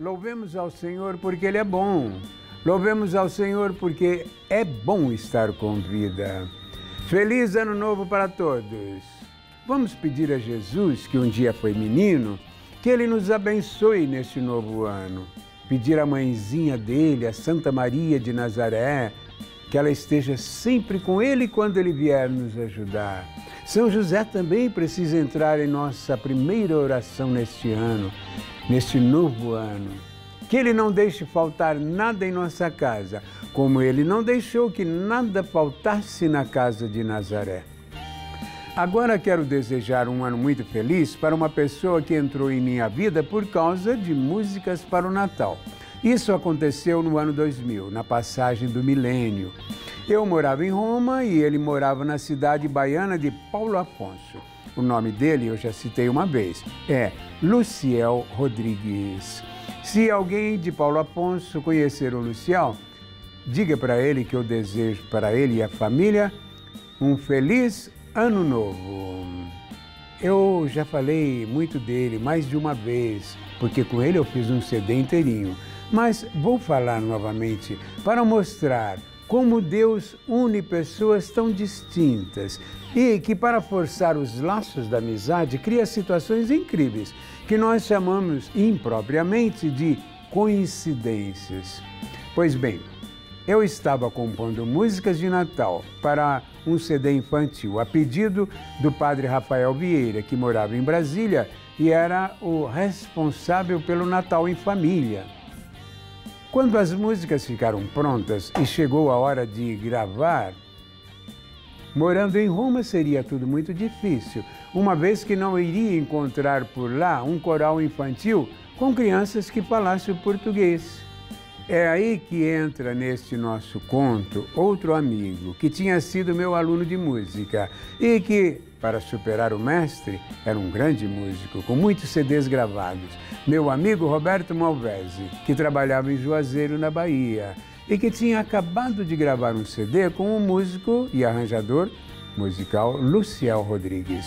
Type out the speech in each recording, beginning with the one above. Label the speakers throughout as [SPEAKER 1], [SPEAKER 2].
[SPEAKER 1] Louvemos ao Senhor porque Ele é bom. Louvemos ao Senhor porque é bom estar com vida. Feliz Ano Novo para todos. Vamos pedir a Jesus, que um dia foi menino, que Ele nos abençoe neste novo ano. Pedir à mãezinha dele, a Santa Maria de Nazaré, que ela esteja sempre com Ele quando Ele vier nos ajudar. São José também precisa entrar em nossa primeira oração neste ano neste novo ano. Que Ele não deixe faltar nada em nossa casa, como Ele não deixou que nada faltasse na casa de Nazaré. Agora quero desejar um ano muito feliz para uma pessoa que entrou em minha vida por causa de músicas para o Natal. Isso aconteceu no ano 2000, na passagem do milênio. Eu morava em Roma e ele morava na cidade baiana de Paulo Afonso. O nome dele eu já citei uma vez. É Luciel Rodrigues. Se alguém de Paulo Afonso conhecer o Luciel, diga para ele que eu desejo para ele e a família um feliz ano novo. Eu já falei muito dele mais de uma vez, porque com ele eu fiz um CD inteirinho. Mas vou falar novamente para mostrar como Deus une pessoas tão distintas e que, para forçar os laços da amizade, cria situações incríveis que nós chamamos impropriamente de coincidências. Pois bem, eu estava compondo músicas de Natal para um CD infantil, a pedido do padre Rafael Vieira, que morava em Brasília e era o responsável pelo Natal em família. Quando as músicas ficaram prontas e chegou a hora de gravar, morando em Roma seria tudo muito difícil, uma vez que não iria encontrar por lá um coral infantil com crianças que falassem português. É aí que entra neste nosso conto outro amigo que tinha sido meu aluno de música e que, para superar o mestre, era um grande músico com muitos CDs gravados meu amigo Roberto Malvese, que trabalhava em Juazeiro, na Bahia, e que tinha acabado de gravar um CD com o músico e arranjador musical Luciel Rodrigues.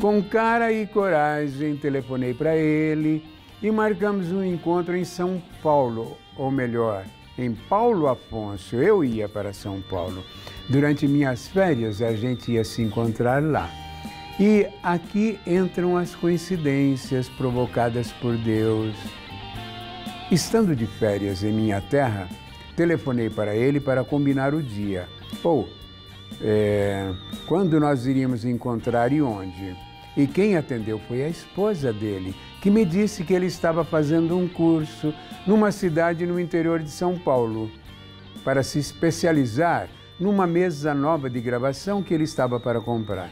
[SPEAKER 1] Com cara e coragem, telefonei para ele e marcamos um encontro em São Paulo, ou melhor, em Paulo Afonso. Eu ia para São Paulo. Durante minhas férias, a gente ia se encontrar lá. E aqui entram as coincidências provocadas por Deus. Estando de férias em minha terra, telefonei para ele para combinar o dia. Ou, é, quando nós iríamos encontrar e onde. E quem atendeu foi a esposa dele, que me disse que ele estava fazendo um curso numa cidade no interior de São Paulo, para se especializar numa mesa nova de gravação que ele estava para comprar.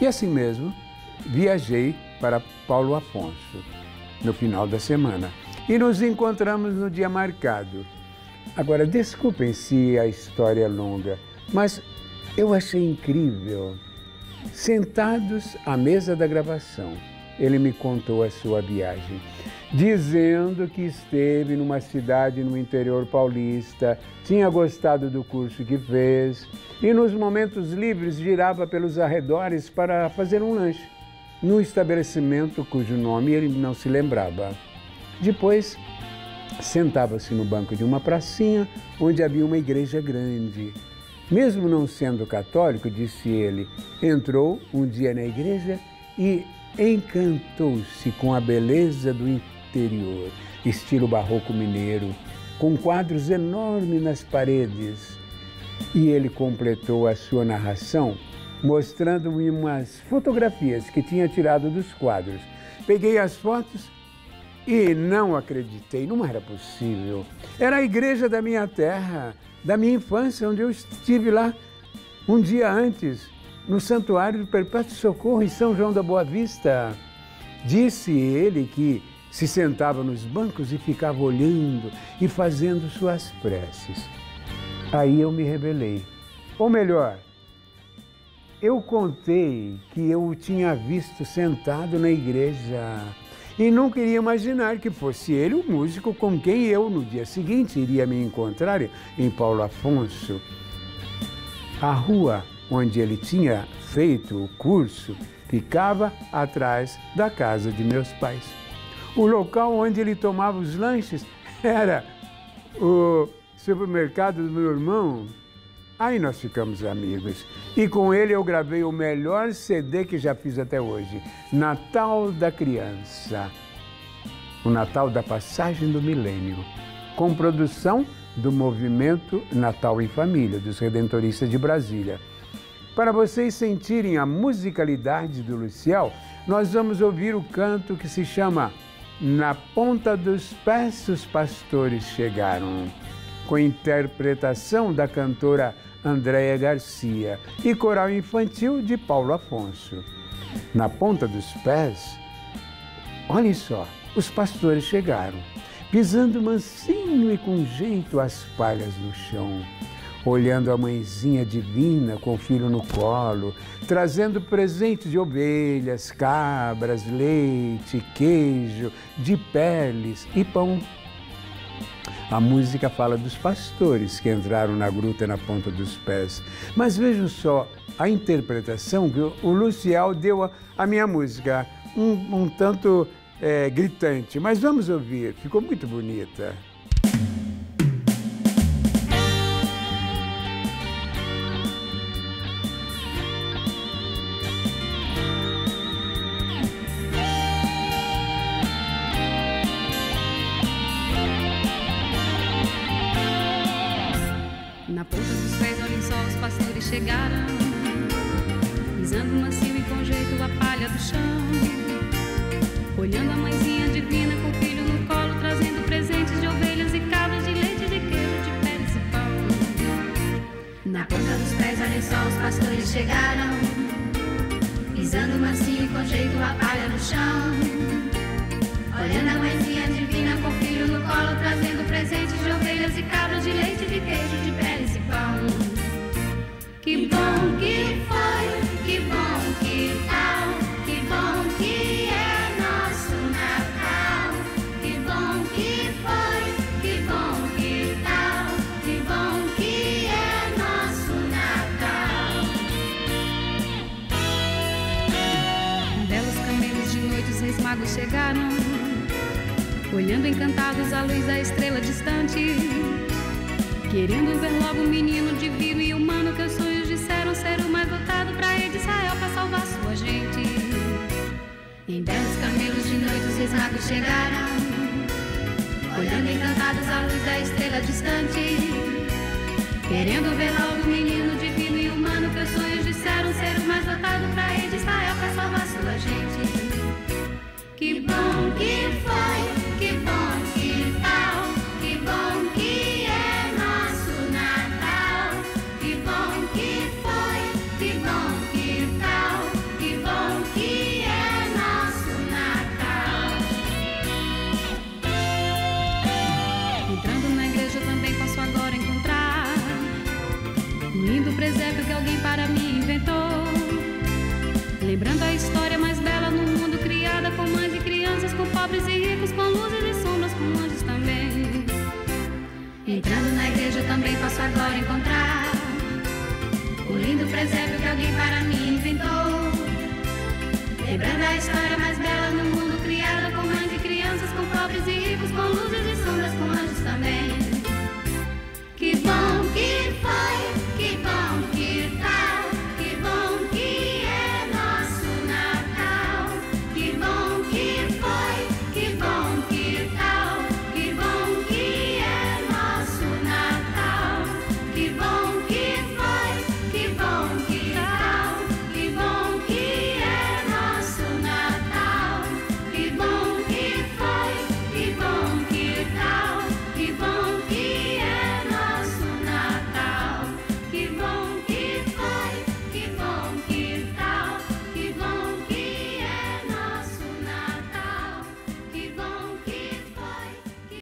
[SPEAKER 1] E assim mesmo, viajei para Paulo Afonso no final da semana e nos encontramos no dia marcado. Agora, desculpem se a história é longa, mas eu achei incrível. Sentados à mesa da gravação, ele me contou a sua viagem, dizendo que esteve numa cidade no interior paulista, tinha gostado do curso que fez e nos momentos livres girava pelos arredores para fazer um lanche, num estabelecimento cujo nome ele não se lembrava. Depois, sentava-se no banco de uma pracinha onde havia uma igreja grande. Mesmo não sendo católico, disse ele, entrou um dia na igreja e encantou-se com a beleza do interior, estilo barroco mineiro, com quadros enormes nas paredes e ele completou a sua narração mostrando-me umas fotografias que tinha tirado dos quadros. Peguei as fotos e não acreditei, não era possível. Era a igreja da minha terra, da minha infância, onde eu estive lá um dia antes, no Santuário do Perpétuo Socorro, em São João da Boa Vista. Disse ele que se sentava nos bancos e ficava olhando e fazendo suas preces. Aí eu me rebelei. Ou melhor, eu contei que eu o tinha visto sentado na igreja e não queria imaginar que fosse ele o músico com quem eu, no dia seguinte, iria me encontrar em Paulo Afonso. A rua onde ele tinha feito o curso ficava atrás da casa de meus pais. O local onde ele tomava os lanches era o supermercado do meu irmão. Aí nós ficamos amigos. E com ele eu gravei o melhor CD que já fiz até hoje: Natal da Criança. O Natal da Passagem do Milênio. Com produção do movimento Natal em Família, dos Redentoristas de Brasília. Para vocês sentirem a musicalidade do Luciel, nós vamos ouvir o canto que se chama Na Ponta dos Pés os Pastores Chegaram, com interpretação da cantora Andréia Garcia e coral infantil de Paulo Afonso. Na ponta dos pés, olhem só, os pastores chegaram, pisando mansinho e com jeito as palhas no chão olhando a mãezinha divina com o filho no colo, trazendo presentes de ovelhas, cabras, leite, queijo, de peles e pão. A música fala dos pastores que entraram na gruta na ponta dos pés. Mas vejam só a interpretação que o Lucial deu à minha música, um, um tanto é, gritante. Mas vamos ouvir, ficou muito bonita.
[SPEAKER 2] Chegaram, pisando macio e com jeito a palha do chão. Olhando a mãezinha divina com o filho no colo, trazendo presentes de ovelhas e cabras, de leite, de queijo, de peles e pão. Na ponta dos pés, olhem só, os pastores chegaram, pisando macio e com jeito a palha no chão. Olhando a mãezinha divina com o filho no colo, trazendo presentes de ovelhas e cabras, de leite, de queijo, de peles chegaram, olhando encantados a luz da estrela distante. Querendo ver logo o menino divino Em belos camelos de noite os magos chegaram, olhando encantados a luz da estrela distante. Querendo ver logo o menino divino e humano que os sonhos disseram ser o mais dotado pra ir de Israel pra salvar sua gente. Que bom que foi, presépio que alguém para mim inventou. Lembrando a história mais bela no mundo criada com mães e crianças, com pobres e ricos, com luzes e sombras, com anjos também. Entrando na igreja também posso agora encontrar o lindo presépio que alguém para mim inventou. Lembrando a história mais bela no mundo criada com mães e crianças, com pobres e ricos, com luzes e